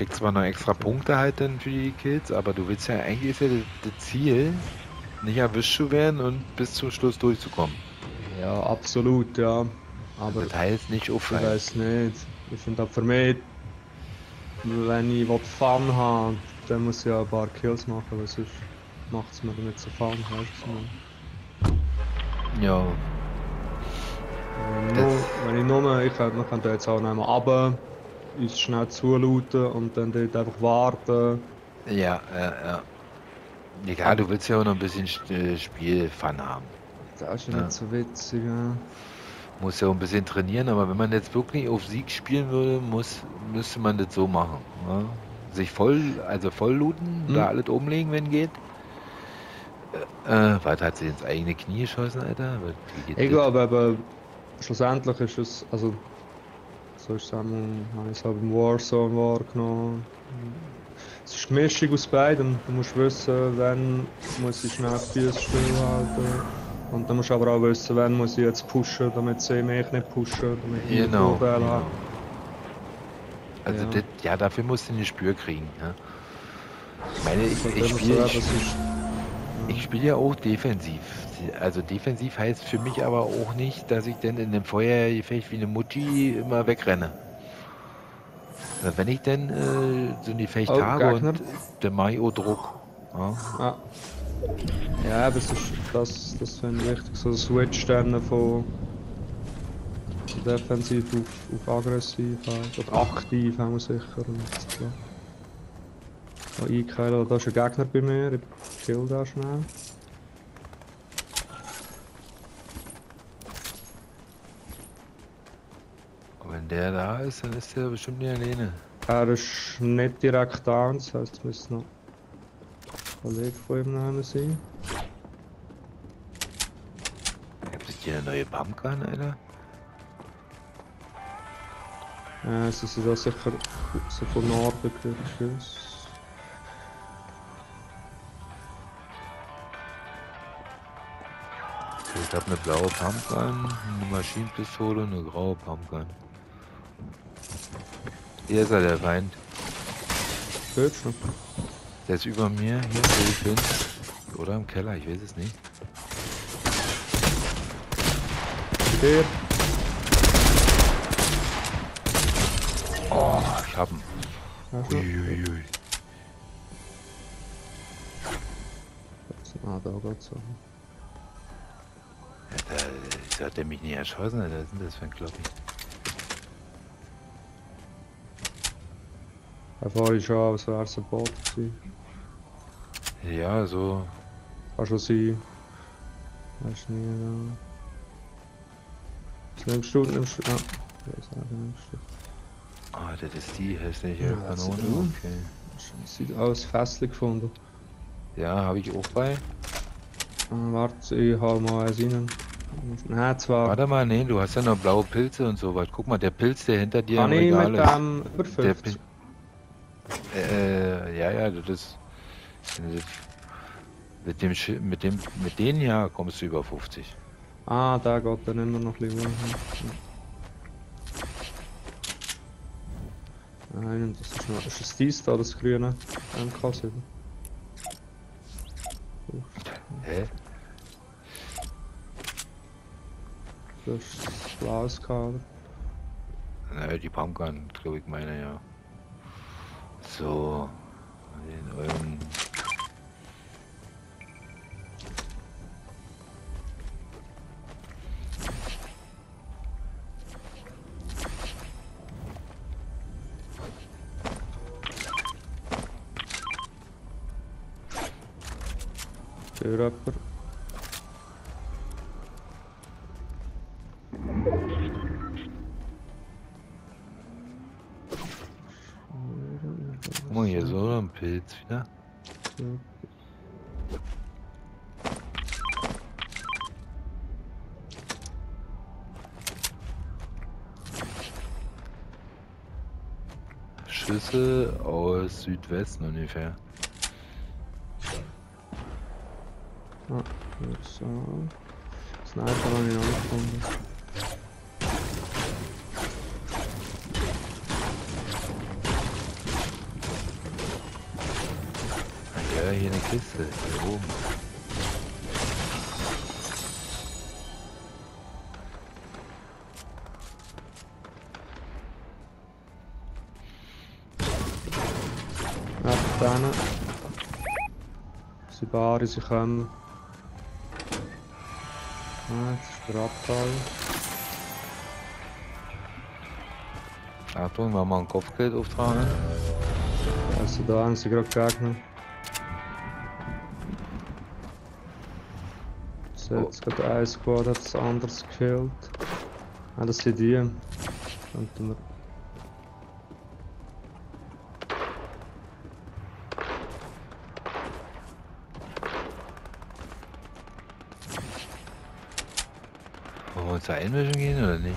kriegst zwar noch extra Punkte halt dann für die Kills, aber du willst ja eigentlich ist ja das, Ziel, nicht erwischt zu werden und bis zum Schluss durchzukommen. Ja, absolut, ja. Aber das heißt nicht ich auffallen. weiß nicht. Ich finde auch für mich, wenn ich will Fun habe, dann muss ich ja ein paar Kills machen, weil sonst macht es mir nicht so Fun, weißt du? was ich? Ja, Wenn ich nur, wenn ich nur, ich könnte, man könnte jetzt auch noch einmal runter, uns schnell zuluten und dann dort einfach warten. ja, ja, ja. Egal, du willst ja auch noch ein bisschen äh, Spielfun haben. Das ist ja, nicht so witzig, ja. Muss ja auch ein bisschen trainieren, aber wenn man jetzt wirklich auf Sieg spielen würde, muss, müsste man das so machen. Ne? Sich voll, also voll looten, Hm. da alles umlegen, wenn geht. Äh, äh, was hat sie ins eigene Knie geschossen, Alter? Das? glaube aber, schlussendlich ist es, also, so ist es habe ich beim Warzone wahrgenommen. Es ist eine Mischung aus beidem. Du musst wissen, wann muss ich schnell die Füße stillhalten. Und dann musst du aber auch wissen, wann muss ich jetzt pushen, damit sie mich nicht pushen, damit ich Genau. Vorteil genau. habe. Also Ja. Das, ja, dafür musst du ein Gespür kriegen. Ja. Ich meine, ich, ich dem spiele so, ich, das spiele ja auch defensiv. Also defensiv heißt für mich aber auch nicht, dass ich denn in dem Feuergefecht wie eine Mutti immer wegrenne. Also Wenn ich denn äh, so ein Gefecht Oh, habe und ich auch Druck. Ja. Ja. Ja, aber es ist, das, das finde ich wichtig, so ein Switch dann von defensiv auf, auf aggressiv oder aktiv haben wir sicher. Und, ja. Da einkeilen, da ist ein Gegner bei mir, ich kill da schnell. Wenn der da ist, dann ist der bestimmt nicht alleine. Er ist nicht direkt down, das heisst, es müsste noch ein Kollege von ihm nehmen sein. Gibt es hier eine neue Pumpgun, Alter? Äh, es ist da sicher so von Norden geschossen. Ich habe eine blaue Pumpgun, eine Maschinenpistole und eine graue Pumpgun. Hier ist er, der Feind. Du? Der ist über mir, hier, wo ich bin. Oder im Keller, ich weiß es nicht. Hier. Oh, ich hab ihn. Hast du? Uiuiui. Ah, da geht's so. Wieso hat der mich nicht erschossen? Alter, was ist denn das für ein Kloppi? Er vorhin schon, als wäre es ein Bot gewesen. Ja, so. Kann schon sein. Du nie, ja. Was nimmst du? Nimmst du? Ja. Ich weiß nicht, nimmst du. Ah, das ist die hässliche Ja, Kanone. Okay. Sieht aus Fässli gefunden. Ja, habe ich auch bei. Äh, warte, ich hau mal eins rein. Nein, zwar Warte mal, nee, du hast ja noch blaue Pilze und so was. Guck mal, der Pilz, der hinter dir im ich Regal mit ist. dem über Der 50. Pil- Äh, ja, ja, das ist. das- Mit dem, mit dem, mit denen ja kommst du über 50. Ah, da geht dann immer noch ein bisschen hoch. Ja. Nein, das ist noch. Ist es dies da, das grüne MK7? Hä? Das ist das blaues Kader. Na, die Pumpgun, glaube ich, meine ja. So. Den euren. Für Wieder. Schüsse aus Südwesten ungefähr. Ah, so. Sniper habe ich noch nicht gefunden. Ja, hier eine Kiste. Hier oben. Ja, da hinten. Sie Bari, sie kommen. Ah, jetzt ist der Abfall. Achtung, wir machen einen Kopfgeld auftragen. Also So, Oh. jetzt gerade ein Squad hat das anderes gekillt. Ah, das sind die. Könnten wir... Wollen wir uns einmischen gehen oder nicht?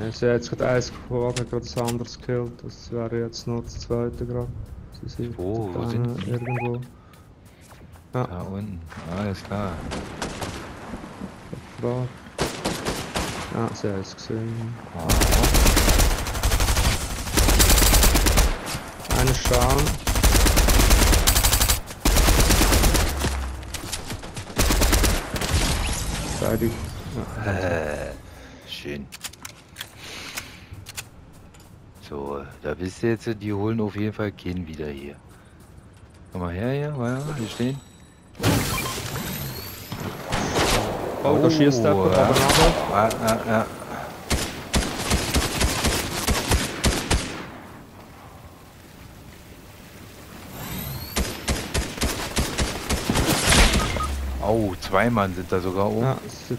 Ja, hat jetzt gerade ein Squad, hat gerade das anderes gekillt. Das wäre jetzt nur das zweite gerade. Sie sind Wo? Wo sind die? Irgendwo. Da unten. Alles klar. Frage. Ah, hat es gesehen. Ah. Beide. Ja. Äh, schön. So, da wisst ihr jetzt, die holen auf jeden Fall keinen wieder hier. Komm mal her hier, mal hier stehen. Oh, da schießt der Oh, aber ja. nachher. Ah, ah, ah. Oh, zwei Mann sind da sogar oben. Ja, das ist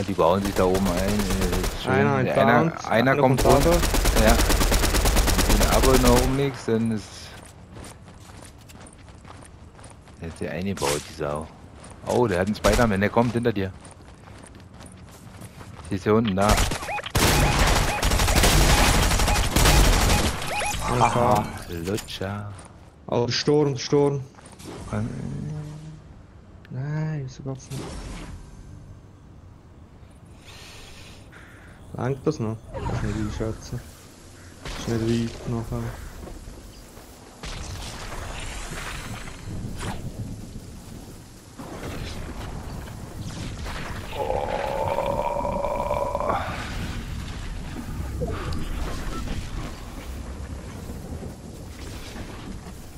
der ist die bauen sich da oben ein. Äh. Einer hat einer, downed, einer kommt runter. runter. Ja. Wenn du ein Abo noch umlegst, dann ist. Der hat sie eingebaut, die Sau. Oh, der hat einen Spider-Man, der kommt hinter dir. Sie ist hier unten da. Aha. Lutscher. Oh, der Sturm, der Sturm. Nein, so geht's nicht. Lenkt das noch? Das ist nicht einschätzen. Ist nicht weit nachher.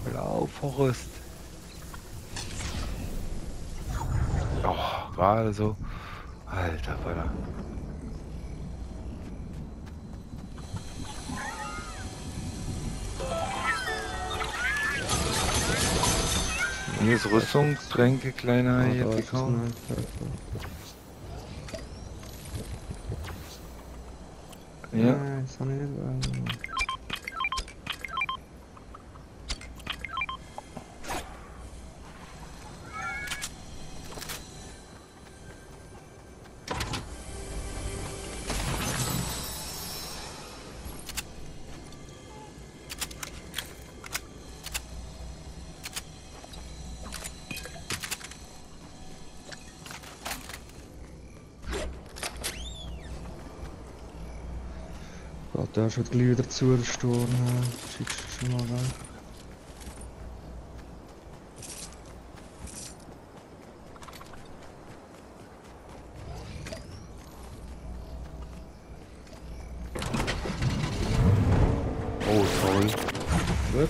Blauforest. Oh, gerade so. Alter Vater. Hier ist Rüstung, Tränke, kleiner Ah, ist es gekauft. nicht. Ja. Der ist schon gleich wieder zu, der Sturm. Schickst du schon mal weg. Oh, sorry. Gut.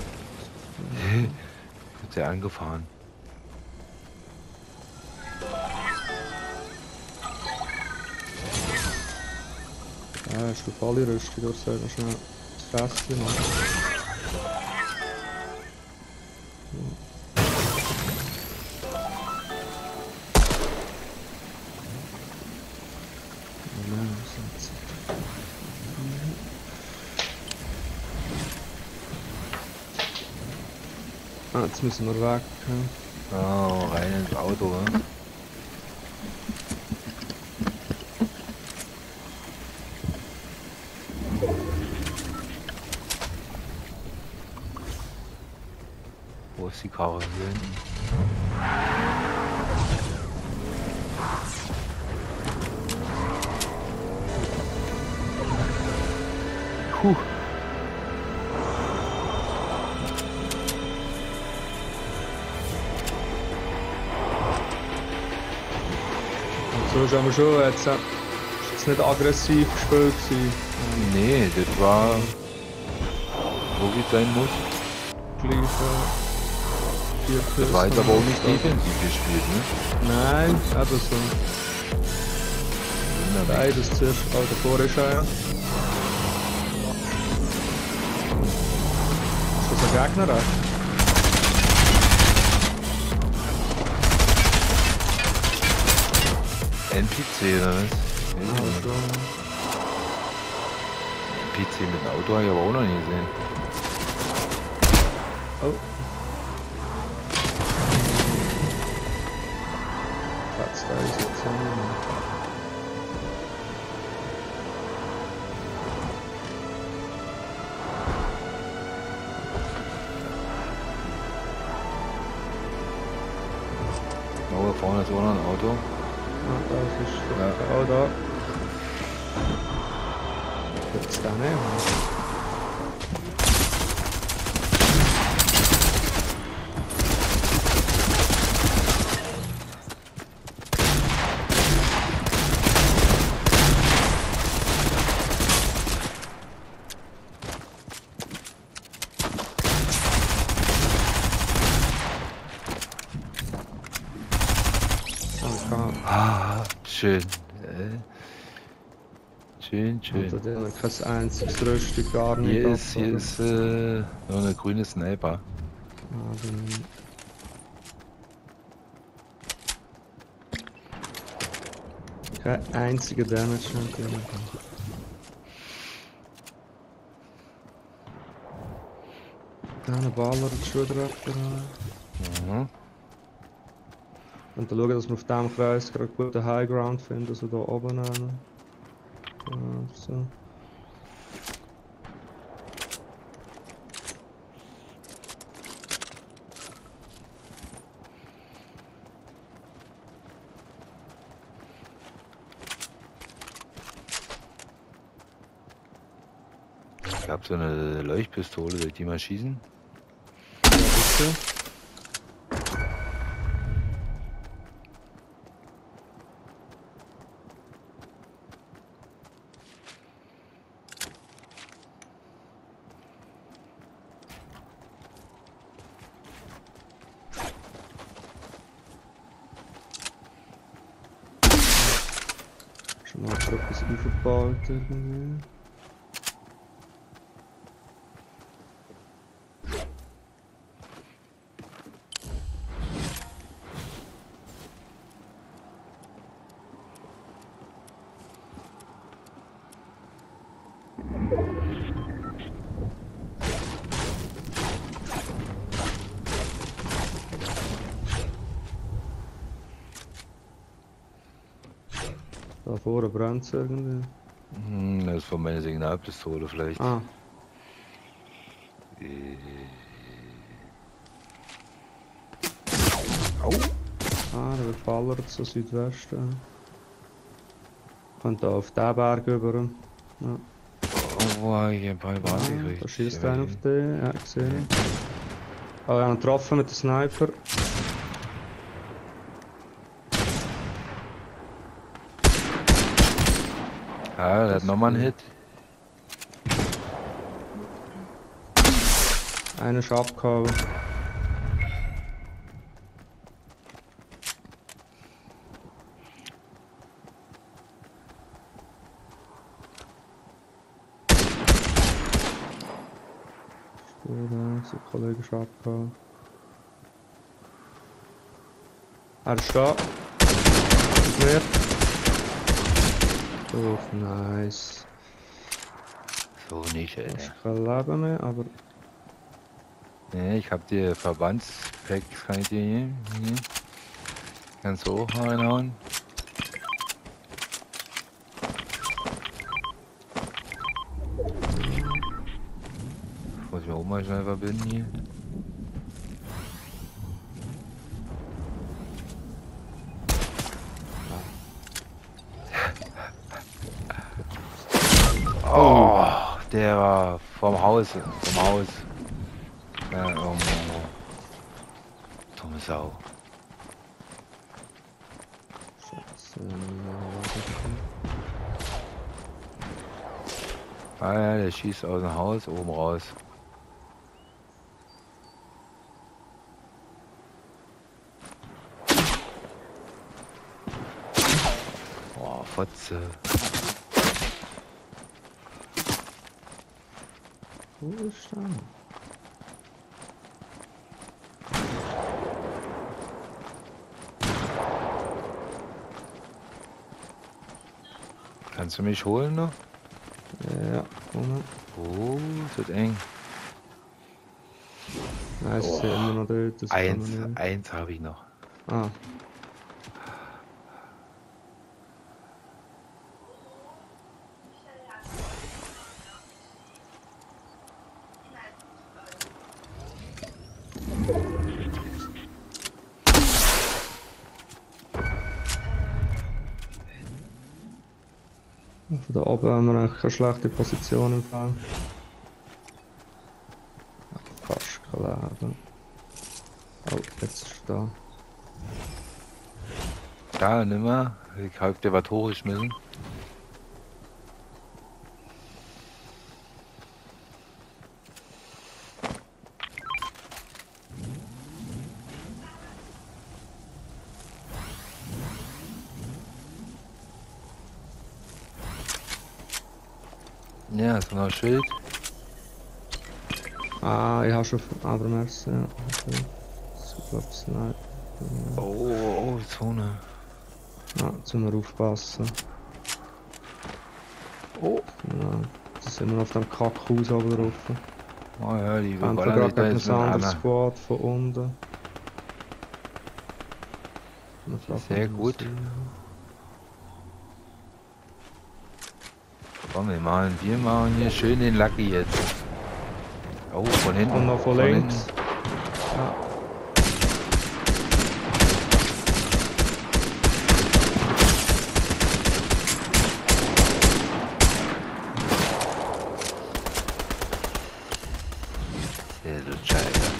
Wird sehr angefahren. Ja, hast du volle Rüstung, du sollst noch schnell das Fässchen machen. Ah, jetzt müssen wir weg. Oh, rein ins Auto, ne? ist die Puh. So schauen wir schon jetzt, ist nicht aggressiv gespielt. Nee, das war wo wie sein muss. Gleich, äh, das war jetzt aber auch nicht so. defensiv gespielt, ne? Nein, eben so. Wunderbar. Beides zuerst, oh, davor ist er ja. Ist das ein Gegner? echt? NPC oder was? Schon. NPC mit dem Auto habe ich aber auch noch nie gesehen. Oh. Da. Oh, da vorne ist auch noch ein Auto. Ah, das ist Ja. ja. da. Jetzt da nicht. Ah, schön. Äh, schön, schön. Unter denen kein einziges Rüstung, gar nicht. Hier ist, hier oder? ist äh, noch eine grüne Sniper. Ah, Kein einziger Damage nimmt der. Dann ballert die Schulteröpfer an. Mhm. Und dann schauen, dass wir auf diesem Kreis gerade gut den High Ground finden, also hier oben nehmen. Ja, so. Ich habe so eine Leuchtpistole, soll ich die mal schießen? Ja, bitte. Schon mal etwas aufgebaut irgendwie. Brennt es irgendwie. Hm, das ist von meiner Signalpistole vielleicht. Ah, Äh. Au! ah, da ballert so Südwesten. Kommt da auf den Berg über. Ja. Oh, hier ein paar Warte, Ah, ich da schießt einer auf den, ja, gesehen. Oh, ja, einen getroffen mit dem Sniper. Ah, der hat nochmal einen Hit. Einer ist abgehauen. Oder sein Kollege ist abgehauen. Er Oh, nice. So nicht, ey. Mehr, aber Nee, ich hab dir Verbandspacks, kann ich dir hier. hier. Kannst du auch reinhauen. Muss ich auch mal schnell verbinden hier. Oh, der war vom Haus, vom Haus. Ja, irgendwo. Dumme Sau. Ah ja, der schießt aus dem Haus oben raus. Boah, Fotze. Wo ist der? Kannst du mich holen noch? Ja, Moment. Oh, es wird eng. Es ist ja immer noch dort. Das Eins, eins habe ich noch. Ah. Da oben haben wir eigentlich keine schlechte Position im Fall. Fast kein Leben. Oh, jetzt ist er da. Da, nimm mal. Ich hab der was hochgeschmissen. Ja, ist noch ein Schild. Ah, ich habe schon von Abramerz, ja. Super, Sniper. Oh, oh, Zone. Ja, jetzt müssen wir aufpassen. Oh. Ja, jetzt sind wir auf dem Kackhaus oben drauf. Oh ja, die ballern gerade gegen ein anderes. Squad von unten. Sehr gut. was Komm, wir machen, wir machen hier schön den Lucky jetzt. Oh, von hinten. Und links. hinten. Ja. Sehr so scheiße.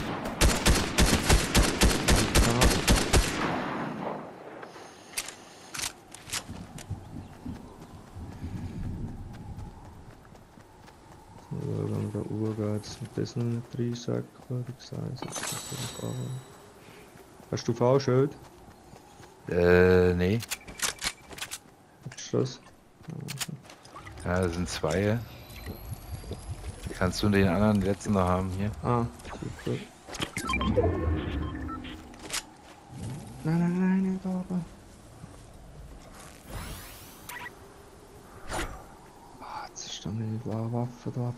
So, wenn wir da Uhr geht, es ein bisschen mit 3 Säcken, würde ich sagen. So, das ist ja egal. Hast du Fallschild? Äh, nee. Du das? Ja, das sind zwei. Kannst du den anderen letzten noch haben hier? Ah, super. Nein, nein, nein, nicht oben. Ah, jetzt ist da meine Waffe da.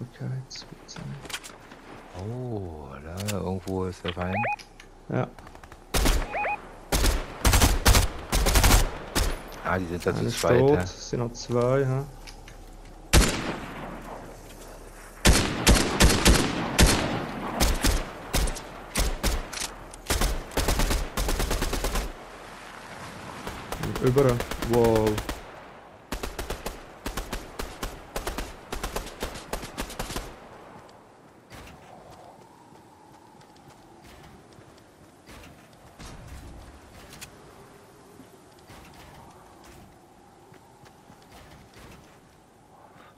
Das wird sein. Oh, da irgendwo ist der Feind. Ja, Ah, die sind da zu zweit. tot. Ja. Sind noch zwei, hä? Über. Wow.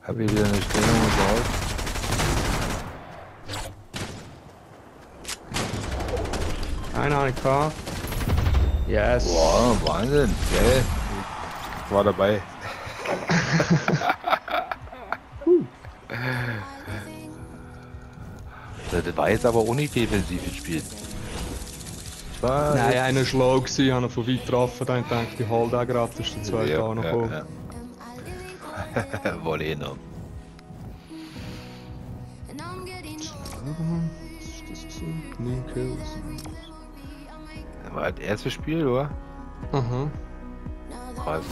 Hab hier wieder eine Stellung gebaut. Gehabt. Yes. Boah, Wahnsinn, gell? Ich war dabei. das war jetzt aber auch nicht defensiv gespielt. War Nein, einer war schlau, gewesen, ich habe ihn von weit getroffen, dann dachte ich, ich hol den gerade, das ist der zweite ja, auch noch ja, gekommen. ja. Wolle noch. Was ist das gewesen? 9 Kills. War das erste Spiel, oder? Mhm. Also.